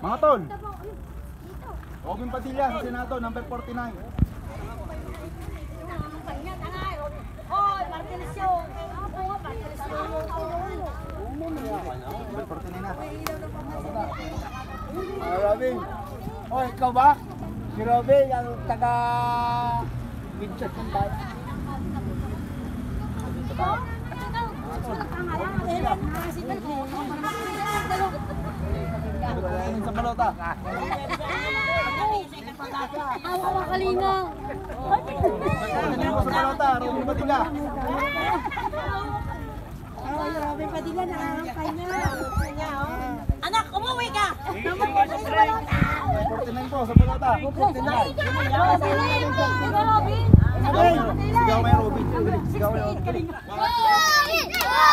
Mga tol. Robin Padilla sa Senado, number 49. Hoy, Martinez yun. Oo, Martinez yun. Number 49 na. Ah, Robin. Oh, ikaw ba? Si Robin, ang taga... Vincent ng bayan. Number 49 sa balota. Awa ka kalinga. Number 49 sa balota, Robin Padilla. Robin Padilla, nakakangkay niya. Anak, umuwi ka! Naman po sa balota! Number 49 po sa balota. Robin! Robin! Sigaw mo yan, Robin. Sigaw mo. Galing! Robin! Robin! Robin! Robin!